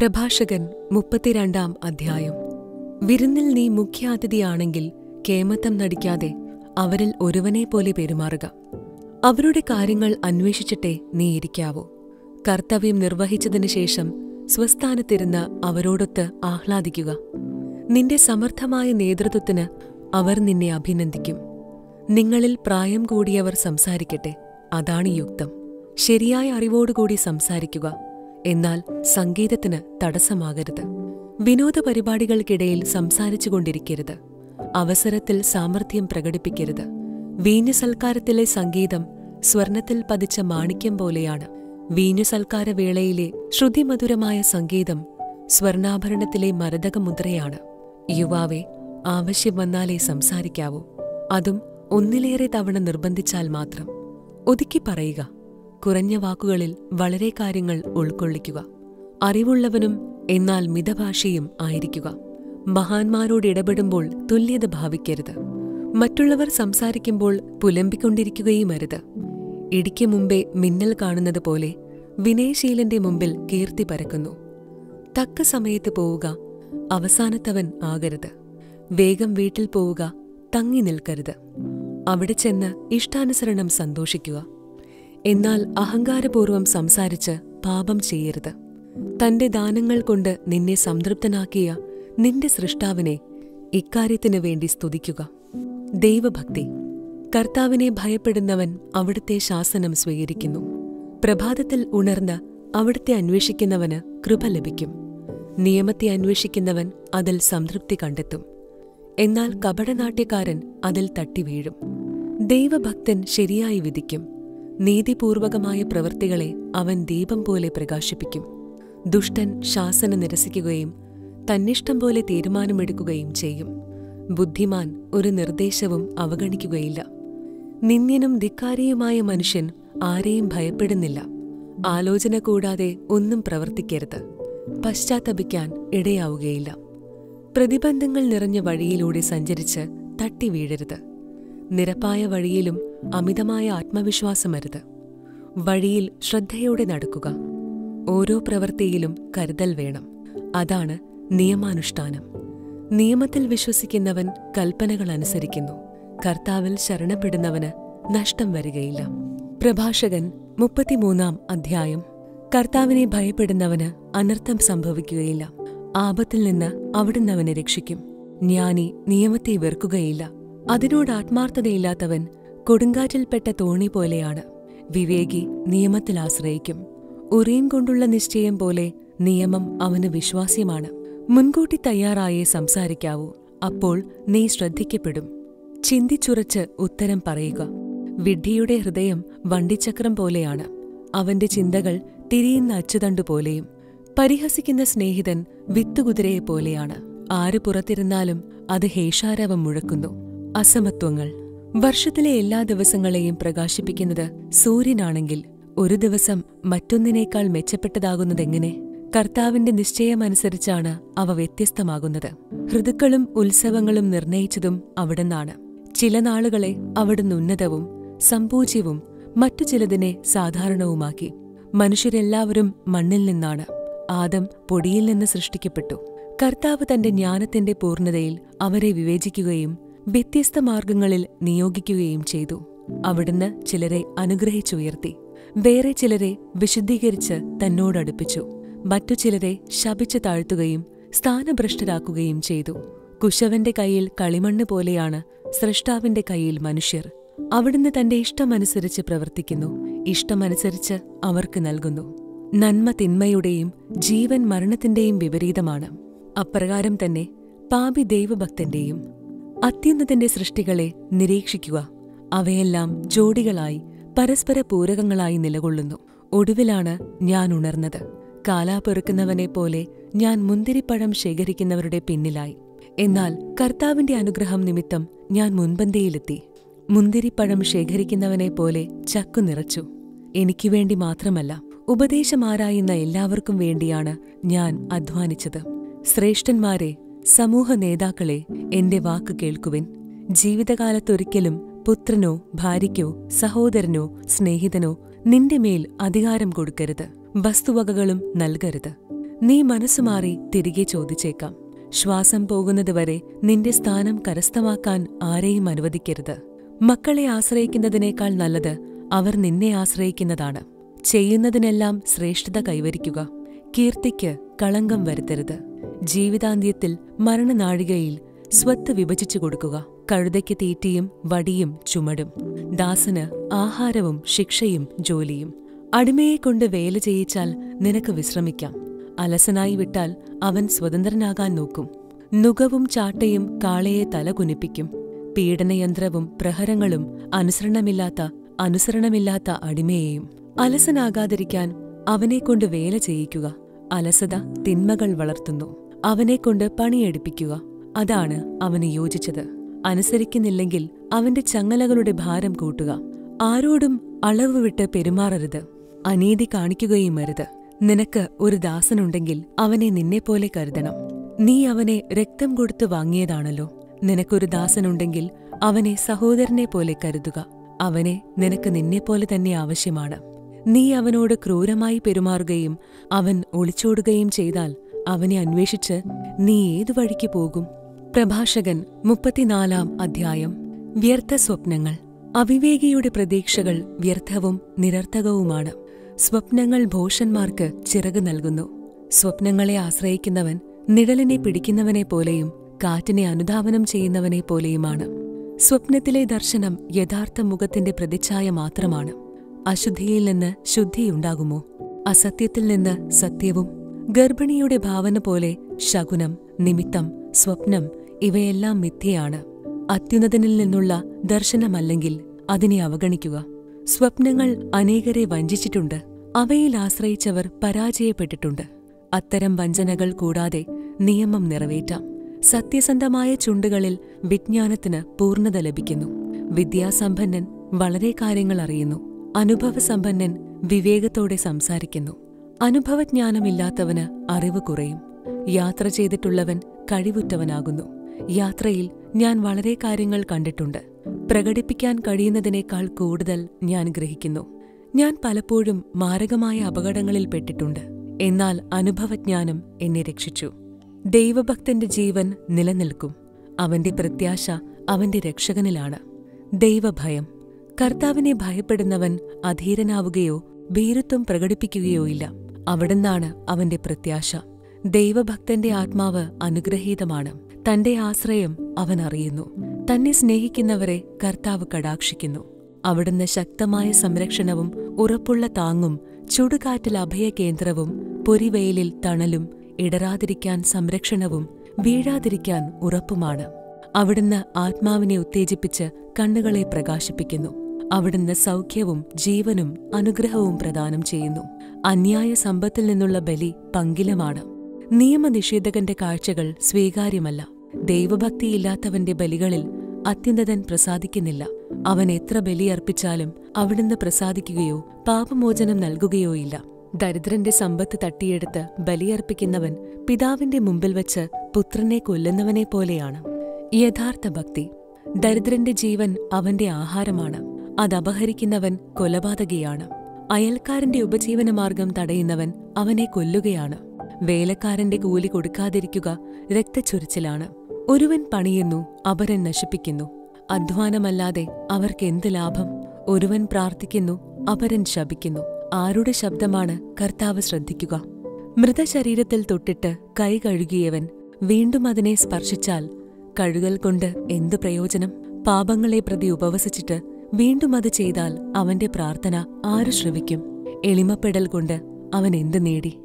പ്രഭാഷകൻ മുപ്പത്തിരണ്ടാം അധ്യായം. വിരുന്നിൽ നീ മുഖ്യാതിഥിയാണെങ്കിൽ കേമത്തം നടിക്കാതെ അവരിൽ ഒരുവനെ പോലെ പെരുമാറുക. അവരുടെ കാര്യങ്ങൾ അന്വേഷിച്ചിട്ടേ നീ ഇരിക്കാവോ. കർത്തവ്യം നിർവഹിച്ചതിനു ശേഷം സ്വസ്ഥാനത്തിരുന്ന് അവരോടൊത്ത് ആഹ്ലാദിക്കുക. നിന്റെ സമർത്ഥമായ നേതൃത്വത്തിന് അവർ നിന്നെ അഭിനന്ദിക്കും. നിങ്ങളിൽ പ്രായം കൂടിയവർ സംസാരിക്കട്ടെ. അതാണ് യുക്തം. ശരിയായ അറിവോടുകൂടി സംസാരിക്കുക. എന്നാൽ സംഗീതത്തിന് തടസ്സമാകരുത്. വിനോദ പരിപാടികൾക്കിടയിൽ സംസാരിച്ചുകൊണ്ടിരിക്കരുത്. അവസരത്തിൽ സാമർഥ്യം പ്രകടിപ്പിക്കരുത്. വീഞ്ഞു സൽക്കാരത്തിലെ സംഗീതം സ്വർണത്തിൽ പതിച്ച മാണിക്യം പോലെയാണ്. വീഞ്ഞു സൽക്കാരവേളയിലെ ശ്രുതിമധുരമായ സംഗീതം സ്വർണാഭരണത്തിലെ മരതകമുദ്രയാണ്. യുവാവെ ആവശ്യം വന്നാലേ സംസാരിക്കാവൂ. അതും ഒന്നിലേറെ തവണ നിർബന്ധിച്ചാൽ മാത്രം. ഒതുക്കി പറയുക. കുറഞ്ഞ വാക്കുകളിൽ വളരെ കാര്യങ്ങൾ ഉൾക്കൊള്ളിക്കുക. അറിവുള്ളവനും എന്നാൽ മിതഭാഷയും ആയിരിക്കുക. മഹാന്മാരോട് ഇടപെടുമ്പോൾ തുല്യത ഭാവിക്കരുത്. മറ്റുള്ളവർ സംസാരിക്കുമ്പോൾ പുലമ്പിക്കൊണ്ടിരിക്കുകയും അരുത് ഇടിക്ക് മുമ്പേ മിന്നൽ കാണുന്നത് പോലെ വിനയശീലന്റെ മുമ്പിൽ കീർത്തി പരക്കുന്നു. തക്ക സമയത്ത് പോവുക അവസാനത്തവൻ ആകരുത്. വേഗം വീട്ടിൽ പോവുക തങ്ങി നിൽക്കരുത്. അവിടെ ചെന്ന് ഇഷ്ടാനുസരണം സന്തോഷിക്കുക. എന്നാൽ അഹങ്കാരപൂർവം സംസാരിച്ച് പാപം ചെയ്യരുത്. തന്റെ ദാനങ്ങൾ കൊണ്ട് നിന്നെ സംതൃപ്തനാക്കിയ നിന്റെ സൃഷ്ടാവിനെ ഇക്കാര്യത്തിനു വേണ്ടി സ്തുതിക്കുക. ദൈവഭക്തി. കർത്താവിനെ ഭയപ്പെടുന്നവൻ അവിടുത്തെ ശാസനം സ്വീകരിക്കുന്നു. പ്രഭാതത്തിൽ ഉണർന്ന് അവിടുത്തെ അന്വേഷിക്കുന്നവന് കൃപ ലഭിക്കും. നിയമത്തെ അന്വേഷിക്കുന്നവൻ അതിൽ സംതൃപ്തി കണ്ടെത്തും. എന്നാൽ കപടനാട്യക്കാരൻ അതിൽ തട്ടിവീഴും. ദൈവഭക്തൻ ശരിയായി വിധിക്കും. നീതിപൂർവകമായ പ്രവൃത്തികളെ അവൻ ദീപം പോലെ പ്രകാശിപ്പിക്കും. ദുഷ്ടൻ ശാസന നിരസിക്കുകയും തന്നിഷ്ടം പോലെ തീരുമാനമെടുക്കുകയും ചെയ്യും. ബുദ്ധിമാൻ ഒരു നിർദ്ദേശവും അവഗണിക്കുകയില്ല. നിന്ദ്യനും ധിക്കാരിയുമായ മനുഷ്യൻ ആരെയും ഭയപ്പെടുന്നില്ല. ആലോചന കൂടാതെ ഒന്നും പ്രവർത്തിക്കരുത്. പശ്ചാത്തപിക്കാൻ ഇടയാവുകയില്ല. പ്രതിബന്ധങ്ങൾ നിറഞ്ഞ വഴിയിലൂടെ സഞ്ചരിച്ച് തട്ടി വീഴരുത്. നിരപ്പായ വഴിയിലും അമിതമായ ആത്മവിശ്വാസമരുത്. വഴിയിൽ ശ്രദ്ധയോടെ നടക്കുക. ഓരോ പ്രവൃത്തിയിലും കരുതൽ വേണം. അതാണ് നിയമാനുഷ്ഠാനം. നിയമത്തിൽ വിശ്വസിക്കുന്നവൻ കൽപ്പനകൾ അനുസരിക്കുന്നു. കർത്താവിൽ ശരണപ്പെടുന്നവന് നഷ്ടം വരികയില്ല. പ്രഭാഷകൻ മുപ്പത്തിമൂന്നാം അധ്യായം. കർത്താവിനെ ഭയപ്പെടുന്നവന് അനർത്ഥം സംഭവിക്കുകയില്ല. ആപത്തിൽ നിന്ന് അവിടുന്ന് അവനെ രക്ഷിക്കും. ജ്ഞാനി നിയമത്തെ വെറുക്കുകയില്ല. അതിനോട് ആത്മാർത്ഥതയില്ലാത്തവൻ കൊടുങ്കാറ്റിൽപ്പെട്ട തോണി പോലെയാണ്. വിവേകി നിയമത്തിൽ ആശ്രയിക്കും. ഉറിയും കൊണ്ടുള്ള നിശ്ചയം പോലെ നിയമം അവന് വിശ്വാസ്യമാണ്. മുൻകൂട്ടി തയ്യാറായേ സംസാരിക്കാവൂ. അപ്പോൾ നീ ശ്രദ്ധിക്കപ്പെടും. ചിന്തിച്ചുറച്ച് ഉത്തരം പറയുക. വിഡ്ഢിയുടെ ഹൃദയം വണ്ടിച്ചക്രം പോലെയാണ്. അവന്റെ ചിന്തകൾ തിരിയുന്ന അച്ചുതണ്ടു പോലെയും. പരിഹസിക്കുന്ന സ്നേഹിതൻ വിത്തുകുതിരയെ പോലെയാണ്. ആര് പുറത്തിരുന്നാലും അത് ഹേഷാരവം മുഴക്കുന്നു. അസമത്വങ്ങൾ. വർഷത്തിലെ എല്ലാ ദിവസങ്ങളെയും പ്രകാശിപ്പിക്കുന്നത് സൂര്യനാണെങ്കിൽ ഒരു ദിവസം മറ്റൊന്നിനേക്കാൾ മെച്ചപ്പെട്ടതാകുന്നതെങ്ങനെ? കർത്താവിന്റെ നിശ്ചയമനുസരിച്ചാണ് അവ വ്യത്യസ്തമാകുന്നത്. ഋതുക്കളും ഉത്സവങ്ങളും നിർണയിച്ചതും അവിടുന്നാണ്. ചില നാളുകളെ അവിടുന്ന് ഉന്നതവും സമ്പൂജ്യവും മറ്റു ചിലതിനെ സാധാരണവുമാക്കി. മനുഷ്യരെല്ലാവരും മണ്ണിൽ നിന്നാണ്. ആദം പൊടിയിൽ നിന്ന് സൃഷ്ടിക്കപ്പെട്ടു. കർത്താവ് തന്റെ ജ്ഞാനത്തിന്റെ പൂർണതയിൽ അവരെ വിവേചിക്കുകയും വ്യത്യസ്ത മാർഗങ്ങളിൽ നിയോഗിക്കുകയും ചെയ്തു. അവിടുന്ന് ചിലരെ അനുഗ്രഹിച്ചുയർത്തി. വേറെ ചിലരെ വിശുദ്ധീകരിച്ച് തന്നോടടുപ്പിച്ചു. മറ്റു ചിലരെ ശപിച്ചു താഴ്ത്തുകയും സ്ഥാനഭ്രഷ്ടരാക്കുകയും ചെയ്തു. കുശവന്റെ കയ്യിൽ കളിമണ്ണ് പോലെയാണ് സൃഷ്ടാവിന്റെ കയ്യിൽ മനുഷ്യർ. അവിടുന്ന് തന്റെ ഇഷ്ടമനുസരിച്ച് പ്രവർത്തിക്കുന്നു. ഇഷ്ടമനുസരിച്ച് അവർക്ക് നൽകുന്നു. നന്മ തിന്മയുടെയും ജീവൻ മരണത്തിന്റെയും വിപരീതമാണ്. അപ്രകാരം തന്നെ പാപി ദൈവഭക്തന്റെയും അത്യുന്നതന്റെ സൃഷ്ടികളെ നിരീക്ഷിക്കുക. അവയെല്ലാം ജോഡികളായി പരസ്പര പൂരകങ്ങളായി നിലകൊള്ളുന്നു. ഒടുവിലാണ് ഞാൻ ഉണർന്നത്. കാലാപെറുക്കുന്നവനെ പോലെ ഞാൻ മുന്തിരിപ്പഴം ശേഖരിക്കുന്നവരുടെ പിന്നിലായി. എന്നാൽ കർത്താവിന്റെ അനുഗ്രഹം നിമിത്തം ഞാൻ മുൻപന്തിയിലെത്തി. മുന്തിരിപ്പഴം ശേഖരിക്കുന്നവനെ പോലെ ചക്കു നിറച്ചു. എനിക്കു വേണ്ടി മാത്രമല്ല ഉപദേശമാരായുന്ന എല്ലാവർക്കും വേണ്ടിയാണ് ഞാൻ അധ്വാനിച്ചത്. ശ്രേഷ്ഠന്മാരെ സമൂഹ നേതാക്കളെ എന്റെ വാക്ക് കേൾക്കുവിൻ. ജീവിതകാലത്തൊരിക്കലും പുത്രനോ ഭാര്യയ്ക്കോ സഹോദരനോ സ്നേഹിതനോ നിന്റെ മേൽ അധികാരം കൊടുക്കരുത്. വസ്തുവകകളും നൽകരുത്. നീ മനസ്സുമാറി തിരികെ ചോദിച്ചേക്കാം. ശ്വാസം പോകുന്നതുവരെ നിന്റെ സ്ഥാനം കരസ്ഥമാക്കാൻ ആരെയും അനുവദിക്കരുത്. മക്കളെ ആശ്രയിക്കുന്നതിനേക്കാൾ നല്ലത് അവർ നിന്നെ ആശ്രയിക്കുന്നതാണ്. ചെയ്യുന്നതിനെല്ലാം ശ്രേഷ്ഠത കൈവരിക്കുക. കീർത്തിക്ക് കളങ്കം വരുത്തരുത്. ജീവിതാന്ത്യത്തിൽ മരണനാഴികയിൽ സ്വത്ത് വിഭജിച്ചു കൊടുക്കുക. കഴുതയ്ക്ക് തീറ്റിയും വടിയും ചുമടും. ദാസന് ആഹാരവും ശിക്ഷയും ജോലിയും. അടിമയെക്കൊണ്ട് വേല ചെയ്യിച്ചാൽ നിനക്ക് വിശ്രമിക്കാം. അലസനായി വിട്ടാൽ അവൻ സ്വതന്ത്രനാകാൻ നോക്കും. നുകവും ചാട്ടയും കാളയെ തല കുനിപ്പിക്കും. പീഡനയന്ത്രവും പ്രഹരങ്ങളും അനുസരണമില്ലാത്ത അനുസരണമില്ലാത്ത അടിമയെയും. അലസനാകാതിരിക്കാൻ അവനെക്കൊണ്ട് വേല ചെയ്യിക്കുക. അലസത തിന്മകൾ വളർത്തുന്നു. അവനെക്കൊണ്ട് പണിയെടുപ്പിക്കുക. അതാണ് അവന് യോജിച്ചത്. അനുസരിക്കുന്നില്ലെങ്കിൽ അവന്റെ ചങ്ങലകളുടെ ഭാരം കൂട്ടുക. ആരോടും അളവ് വിട്ട് പെരുമാറരുത്. അനീതി കാണിക്കുകയും അരുത്. നിനക്ക് ഒരു ദാസനുണ്ടെങ്കിൽ അവനെ നിന്നെപ്പോലെ കരുതണം. നീ അവനെ രക്തം കൊടുത്തു വാങ്ങിയതാണല്ലോ. നിനക്കൊരു ദാസനുണ്ടെങ്കിൽ അവനെ സഹോദരനെ പോലെ കരുതുക. അവനെ നിനക്ക് നിന്നെപ്പോലെ തന്നെ ആവശ്യമാണ്. നീ അവനോട് ക്രൂരമായി പെരുമാറുകയും അവൻ ഒളിച്ചോടുകയും ചെയ്താൽ അവനെ അന്വേഷിച്ച് നീ ഏതു വഴിക്ക് പോകും? പ്രഭാഷകൻ മുപ്പത്തിനാലാം അധ്യായം. വ്യർത്ഥ സ്വപ്നങ്ങൾ. അവിവേകിയുടെ പ്രതീക്ഷകൾ വ്യർത്ഥവും നിരർത്ഥകവുമാണ്. സ്വപ്നങ്ങൾ ഭോഷന്മാർക്ക് ചിറക് നൽകുന്നു. സ്വപ്നങ്ങളെ ആശ്രയിക്കുന്നവൻ നിഴലിനെ പിടിക്കുന്നവനെ പോലെയും കാറ്റിനെ അനുധാവനം ചെയ്യുന്നവനെ പോലെയുമാണ്. സ്വപ്നത്തിലെ ദർശനം യഥാർത്ഥ മുഖത്തിന്റെ പ്രതിച്ഛായ മാത്രമാണ്. അശുദ്ധിയിൽ നിന്ന് ശുദ്ധിയുണ്ടാകുമോ അസത്യത്തിൽ നിന്ന് സത്യവും ഗർഭിണിയുടെ ഭാവന പോലെ ശകുനം നിമിത്തം സ്വപ്നം ഇവയെല്ലാം മിഥ്യയാണ്. അത്യുന്നതനിൽ നിന്നുള്ള ദർശനമല്ലെങ്കിൽ അതിനെ അവഗണിക്കുക. സ്വപ്നങ്ങൾ അനേകരെ വഞ്ചിച്ചിട്ടുണ്ട്. അവയിൽ ആശ്രയിച്ചവർ പരാജയപ്പെട്ടിട്ടുണ്ട്. അത്തരം വഞ്ചനകൾ കൂടാതെ നിയമം നിറവേറ്റാം. സത്യസന്ധമായ ചുണ്ടുകളിൽ വിജ്ഞാനത്തിന് പൂർണത ലഭിക്കുന്നു. വിദ്യാസമ്പന്നൻ വളരെ കാര്യങ്ങൾ അറിയുന്നു. അനുഭവസമ്പന്നൻ വിവേകത്തോടെ സംസാരിക്കുന്നു. അനുഭവജ്ഞാനമില്ലാത്തവന് അറിവ് കുറയും. യാത്ര ചെയ്തിട്ടുള്ളവൻ കഴിവുറ്റവനാകുന്നു. യാത്രയിൽ ഞാൻ വളരെ കാര്യങ്ങൾ കണ്ടിട്ടുണ്ട്. പ്രകടിപ്പിക്കാൻ കഴിയുന്നതിനേക്കാൾ കൂടുതൽ ഞാൻ ഗ്രഹിക്കുന്നു. ഞാൻ പലപ്പോഴും മാരകമായ അപകടങ്ങളിൽ പെട്ടിട്ടുണ്ട്. എന്നാൽ അനുഭവജ്ഞാനം എന്നെ രക്ഷിച്ചു. ദൈവഭക്തന്റെ ജീവൻ നിലനിൽക്കും. അവന്റെ പ്രത്യാശ അവന്റെ രക്ഷകനിലാണ്. ദൈവഭയം. കർത്താവിനെ ഭയപ്പെടുന്നവൻ അധീരനാവുകയോ ഭീരുത്വം പ്രകടിപ്പിക്കുകയോ ഇല്ല. അവിടുന്നാണ് അവന്റെ പ്രത്യാശ. ദൈവഭക്തന്റെ ആത്മാവ് അനുഗ്രഹീതമാണ്. തന്റെ ആശ്രയം അവൻ അറിയുന്നു. തന്നെ സ്നേഹിക്കുന്നവരെ കർത്താവ് കടാക്ഷിക്കുന്നു. അവിടുന്ന് ശക്തമായ സംരക്ഷണവും ഉറപ്പുള്ള താങ്ങും ചുടുകാറ്റിൽ അഭയകേന്ദ്രവും പൊരിവെയിലിൽ തണലും ഇടരാതിരിക്കാൻ സംരക്ഷണവും വീഴാതിരിക്കാൻ ഉറപ്പുമാണ്. അവിടുന്ന് ആത്മാവിനെ ഉത്തേജിപ്പിച്ച് കണ്ണുകളെ പ്രകാശിപ്പിക്കുന്നു. അവിടുന്ന് സൗഖ്യവും ജീവനും അനുഗ്രഹവും പ്രദാനം ചെയ്യുന്നു. അന്യായ സമ്പത്തിൽ നിന്നുള്ള ബലി പങ്കിലമാണ്. നിയമനിഷേധകന്റെ കാഴ്ചകൾ സ്വീകാര്യമല്ല. ദൈവഭക്തിയില്ലാത്തവന്റെ ബലികളിൽ അത്യന്തതൻ പ്രസാദിക്കുന്നില്ല. അവൻ എത്ര ബലിയർപ്പിച്ചാലും അവിടുന്ന് പ്രസാദിക്കുകയോ പാപമോചനം നൽകുകയോ ഇല്ല. ദരിദ്രന്റെ സമ്പത്ത് തട്ടിയെടുത്ത് ബലിയർപ്പിക്കുന്നവൻ പിതാവിന്റെ മുമ്പിൽ വച്ച് പുത്രനെ കൊല്ലുന്നവനെ പോലെയാണ്. യഥാർത്ഥ ഭക്തി. ദരിദ്രന്റെ ജീവൻ അവന്റെ ആഹാരമാണ്. അതപഹരിക്കുന്നവൻ കൊലപാതകിയാണ്. അയൽക്കാരന്റെ ഉപജീവനമാർഗം തടയുന്നവൻ അവനെ കൊല്ലുകയാണ്. വേലക്കാരന്റെ കൂലി കൊടുക്കാതിരിക്കുക രക്തച്ചൊരിച്ചിലാണ്. ഒരുവൻ പണിയുന്നു അപരൻ നശിപ്പിക്കുന്നു. അധ്വാനമല്ലാതെ അവർക്കെന്ത് ലാഭം? ഒരുവൻ പ്രാർത്ഥിക്കുന്നു അപരൻ ശപിക്കുന്നു. ആരുടെ ശബ്ദമാണ് കർത്താവ് ശ്രദ്ധിക്കുക. മൃതശരീരത്തിൽ തൊട്ടിട്ട് കൈ കഴുകിയവൻ വീണ്ടും അതിനെ സ്പർശിച്ചാൽ കഴുകൽ കൊണ്ട് എന്തു പ്രയോജനം? പാപങ്ങളെ പ്രതി ഉപവസിച്ചിട്ട് വീണ്ടും അത് ചെയ്താൽ അവന്റെ പ്രാർത്ഥന ആരു ശ്രവിക്കും? എളിമപ്പെടൽ കൊണ്ട് അവൻ എന്ത് നേടി?